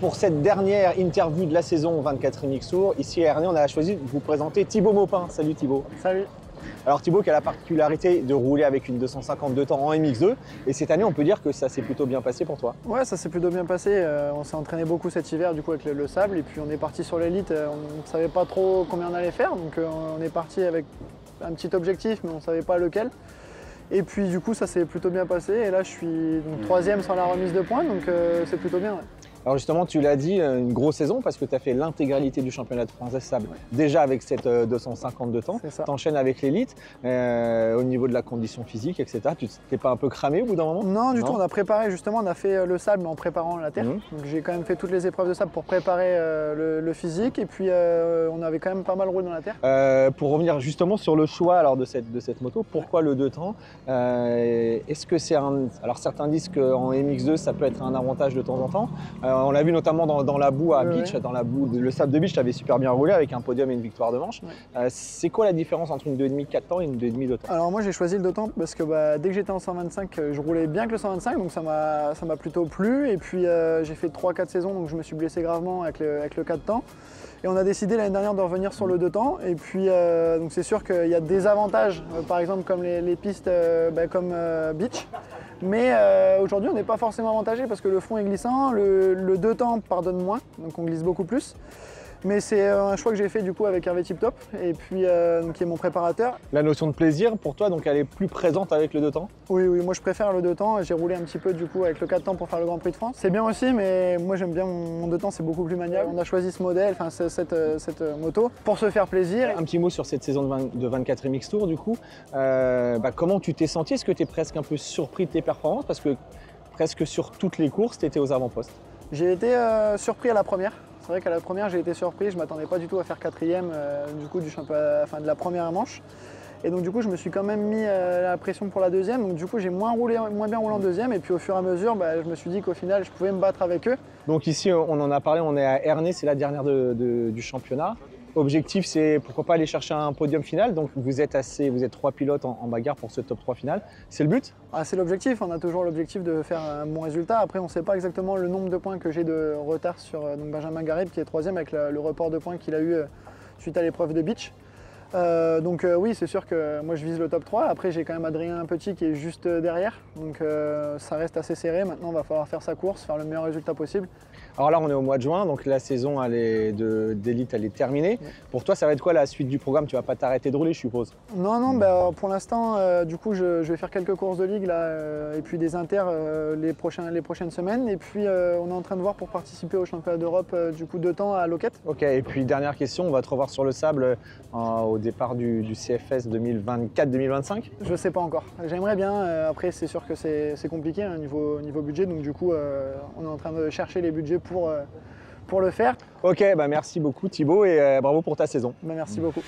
Pour cette dernière interview de la saison 24 MX Tour, ici à Ernée, on a choisi de vous présenter Thibaut Maupin. Salut Thibaut. Salut. Alors Thibaut qui a la particularité de rouler avec une 252 temps en MX2 et cette année on peut dire que ça s'est plutôt bien passé pour toi. Ouais ça s'est plutôt bien passé, euh, on s'est entraîné beaucoup cet hiver du coup avec le, sable et puis on est parti sur l'élite, euh, on ne savait pas trop combien on allait faire donc euh, on est parti avec un petit objectif mais on ne savait pas lequel. Et puis du coup ça s'est plutôt bien passé et là je suis troisième sans la remise de points donc c'est plutôt bien. Alors justement, tu l'as dit, euh, une grosse saison parce que tu as fait l'intégralité du championnat de France des sables déjà avec cette 252 euh, temps. Tu enchaînes avec l'élite euh, au niveau de la condition physique, etc. Tu t'es pas un peu cramé au bout d'un moment? Non, du tout. On a préparé justement, on a fait le sable mais en préparant la terre. Mhm. Donc j'ai quand même fait toutes les épreuves de sable pour préparer le, physique et puis on avait quand même pas mal roulé dans la terre. pour revenir justement sur le choix alors, de, cette, de cette moto, pourquoi le 2 temps? Est-ce que c'est un. Alors certains disent qu'en MX2 ça peut être un avantage de temps en temps on l'a vu notamment dans, la boue à Beach, dans la boue, le sable de Beach, tu avais super bien roulé avec un podium et une victoire de manche. Euh, c'est quoi la différence entre une 2,5 4 temps et une 2,5 2 temps? Alors moi j'ai choisi le 2 temps parce que bah, dès que j'étais en 125, euh, je roulais bien que le 125, donc ça m'a plutôt plu. Et puis euh, j'ai fait 3-4 saisons, donc je me suis blessé gravement avec le, avec le 4 temps. Et on a décidé l'année dernière de revenir sur le 2 temps. Et puis donc c'est sûr qu'il y a des avantages, par exemple comme les, pistes bah, comme Beach. Mais aujourd'hui, on n'est pas forcément avantagé parce que le fond est glissant, le, le deux temps pardonne moins, donc on glisse beaucoup plus. Mais c'est euh, un choix que j'ai fait du coup avec Hervé Tiptop et puis euh, qui est mon préparateur. La notion de plaisir pour toi, donc elle est plus présente avec le deux temps? Oui, oui, moi je préfère le deux temps. J'ai roulé un petit peu du coup avec le 4 temps pour faire le Grand Prix de France. C'est bien aussi, mais moi j'aime bien mon, deux temps, c'est beaucoup plus maniable. On a choisi ce modèle, enfin cette, cette, moto, pour se faire plaisir. Un petit mot sur cette saison de, 24 MX Tour du coup. Euh, bah, comment tu t'es senti? Est-ce que tu es presque un peu surpris de tes performances? Parce que presque sur toutes les courses, tu étais aux avant-postes. J'ai été surpris à la première. C'est vrai qu'à la première, j'ai été surpris. Je ne m'attendais pas du tout à faire quatrième euh, du coup, du de la première manche. Et donc du coup, je me suis quand même mis euh, la pression pour la deuxième. Donc du coup, j'ai moins, moins bien roulé en deuxième. Et puis au fur et à mesure, bah, je me suis dit qu'au final, je pouvais me battre avec eux. Donc ici, on en a parlé, on est à Ernée, c'est la dernière du championnat. Objectif, c'est pourquoi pas aller chercher un podium final. Donc vous êtes assez, vous êtes trois pilotes en, bagarre pour ce top 3 final. C'est le but? Ah, C'est l'objectif. On a toujours l'objectif de faire un bon résultat. Après, on ne sait pas exactement le nombre de points que j'ai de retard sur euh, Benjamin Garib qui est troisième avec le, report de points qu'il a eu euh, suite à l'épreuve de beach. Euh, donc oui, c'est sûr que moi je vise le top 3. Après j'ai quand même Adrien Petit qui est juste derrière. Donc ça reste assez serré. Maintenant il va falloir faire sa course, faire le meilleur résultat possible. Alors là, on est au mois de juin, donc la saison d'élite, elle est terminée. Pour toi, ça va être quoi la suite du programme? Tu vas pas t'arrêter de rouler, je suppose? Non, non, bah, pour l'instant, euh, du coup, je, vais faire quelques courses de ligue là, euh, et puis des inters euh, les, les prochaines semaines. Et puis, on est en train de voir pour participer au championnat d'Europe du coup de temps à Loquette. Ok, et puis dernière question, on va te revoir sur le sable au départ du, CFS 2024-2025 Je sais pas encore. J'aimerais bien. après, c'est sûr que c'est compliqué hein, niveau, niveau budget, donc du coup, on est en train de chercher les budgets pour, euh, pour le faire. Ok, bah merci beaucoup Thibaut et euh, bravo pour ta saison. Bah merci beaucoup.